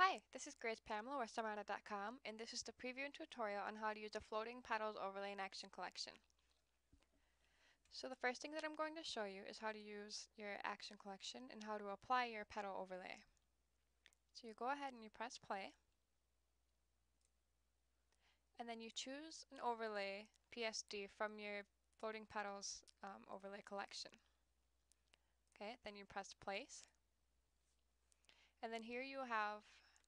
Hi, this is Grace Pamela with Summerana.com and this is the preview and tutorial on how to use the Floating Petals Overlay in Action Collection. So the first thing that I'm going to show you is how to use your Action Collection and how to apply your petal overlay. So you go ahead and you press play and then you choose an overlay PSD from your Floating Petals um, overlay collection. Okay, then you press place and then here you have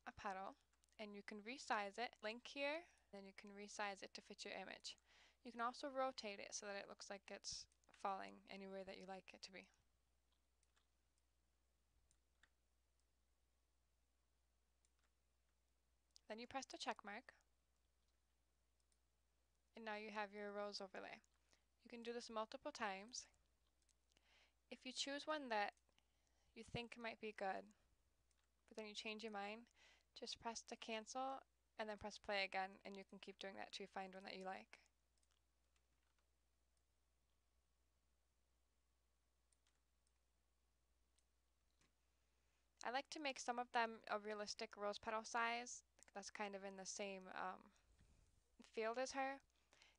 a petal and you can resize it. Link here, then you can resize it to fit your image. You can also rotate it so that it looks like it's falling anywhere that you like it to be. Then you press the check mark and now you have your rose overlay. You can do this multiple times. If you choose one that you think might be good, but then you change your mind, just press to cancel and then press play again and you can keep doing that till you find one that you like. I like to make some of them a realistic rose petal size that's kind of in the same um, field as her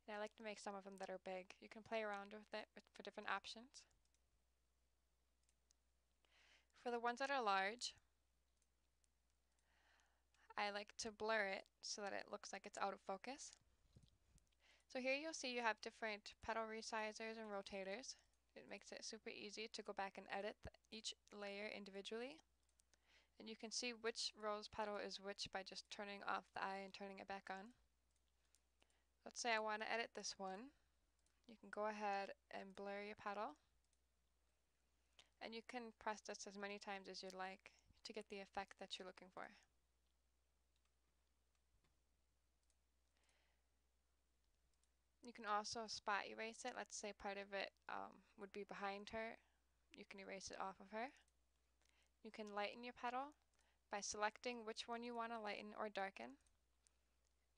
and I like to make some of them that are big. You can play around with it for different options. For the ones that are large, I like to blur it so that it looks like it's out of focus. So here you'll see you have different petal resizers and rotators. It makes it super easy to go back and edit each layer individually. And you can see which rose petal is which by just turning off the eye and turning it back on. Let's say I want to edit this one. You can go ahead and blur your petal. And you can press this as many times as you'd like to get the effect that you're looking for. You can also spot erase it. Let's say part of it um, would be behind her. You can erase it off of her. You can lighten your petal by selecting which one you want to lighten or darken.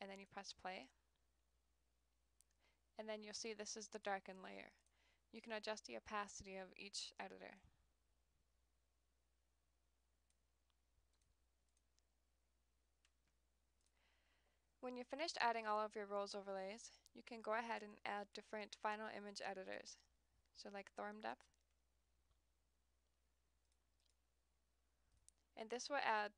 And then you press play. And then you'll see this is the darken layer. You can adjust the opacity of each editor. When you're finished adding all of your rose overlays, you can go ahead and add different final image editors. So like Thorn Depth. And this will add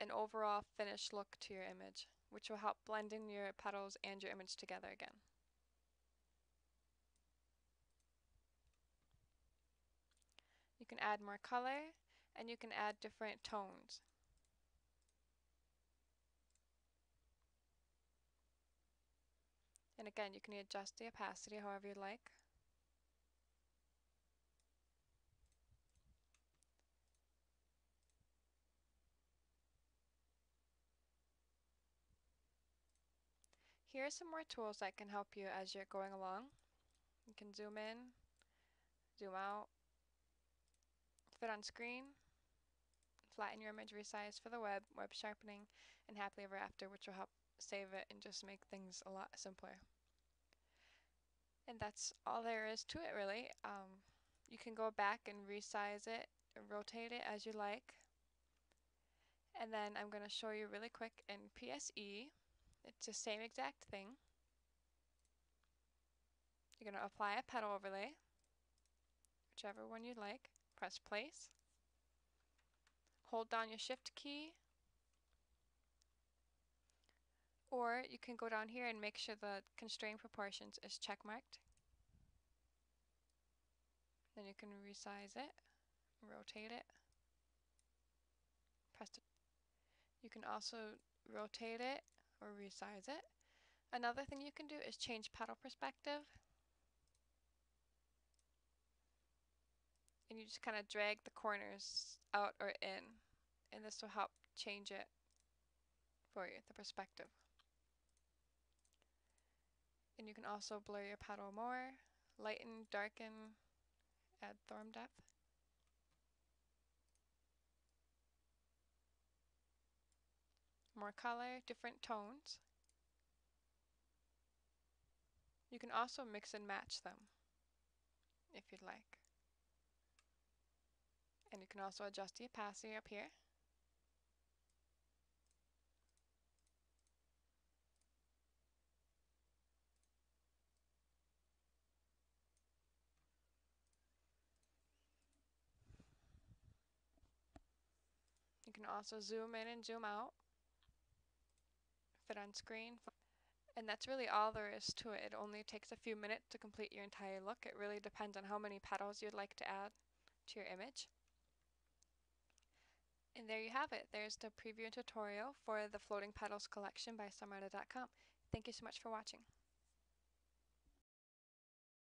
an overall finished look to your image, which will help blend in your petals and your image together again. You can add more color, and you can add different tones. And again, you can adjust the opacity however you like. Here are some more tools that can help you as you're going along. You can zoom in, zoom out, fit on screen, flatten your image, resize for the web, web sharpening, and happily ever after, which will help save it and just make things a lot simpler. And that's all there is to it really. Um, you can go back and resize it, rotate it as you like. And then I'm going to show you really quick in PSE. It's the same exact thing. You're going to apply a petal overlay, whichever one you'd like. Press place. Hold down your shift key Or you can go down here and make sure the constraint proportions is checkmarked. Then you can resize it, rotate it, press it. You can also rotate it or resize it. Another thing you can do is change petal perspective. And you just kind of drag the corners out or in. And this will help change it for you, the perspective. You can also blur your petal more, lighten, darken, add thorn depth. More color, different tones. You can also mix and match them if you'd like. And you can also adjust the opacity up here. Can also zoom in and zoom out, fit on screen, and that's really all there is to it. It only takes a few minutes to complete your entire look. It really depends on how many petals you'd like to add to your image. And there you have it. There's the preview and tutorial for the Floating Petals collection by Summerana.com. Thank you so much for watching.